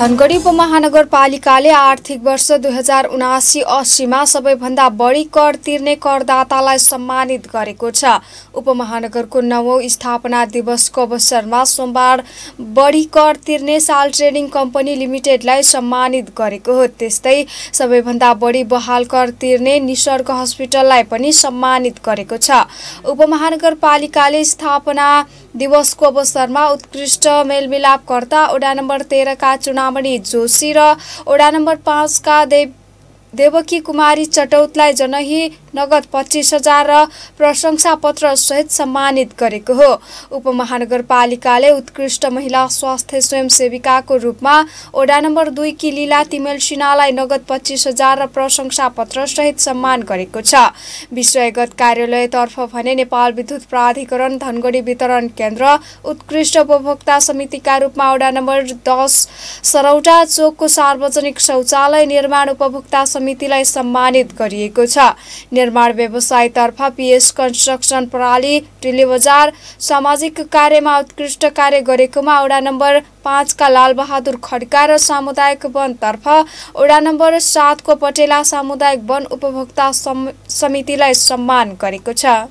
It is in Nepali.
धनगढी उपमहानगरपालिकाले आर्थिक वर्ष दुई हजार उनासी अस्सीमा सबैभन्दा बढी कर तिर्ने करदातालाई सम्मानित गरेको छ। उपमहानगरको नवौँ स्थापना दिवसको अवसरमा सोमबार बढी कर तिर्ने साल ट्रेडिङ कम्पनी लिमिटेडलाई सम्मानित गरेको हो। त्यस्तै सबैभन्दा बढी बहाल कर तिर्ने निसर्ग हस्पिटललाई पनि सम्मानित गरेको छ। उपमहानगरपालिकाले स्थापना दिवसको अवसरमा उत्कृष्ट मेलमिलापकर्ता वडा नम्बर तेह्रका चुनामणि जोशी र वडा नम्बर पाँचका देव देवकी कुमारी चटौतलाई जनही नगद पच्चिस हजार र प्रशंसा पत्र सहित सम्मानित गरेको हो। उपमहानगरपालिकाले उत्कृष्ट महिला स्वास्थ्य स्वयंसेविकाको रूपमा वडा नम्बर दुईकी लीला तिमेल सिन्हालाई नगद पच्चिस हजार र प्रशंसा पत्र सहित सम्मान गरेको छ। विषयगत कार्यालयतर्फ भने नेपाल विद्युत प्राधिकरण धनगढी वितरण केन्द्र उत्कृष्ट उपभोक्ता समितिका रूपमा वडा नम्बर दस सरौटा चोकको सार्वजनिक शौचालय निर्माण उपभोक्ता समितिलाई सम्मानित गरिएको छ। निर्माण व्यवसायतर्फ पिएस कन्स्ट्रक्सन प्रणाली टिली बजार सामाजिक कार्यमा उत्कृष्ट कार्य गरेकोमा वडा नम्बर पाँचका लालबहादुर खड्का र सामुदायिक वनतर्फ वडा नम्बर सातको पटेला सामुदायिक वन उपभोक्ता समितिलाई सम्मान गरेको छ।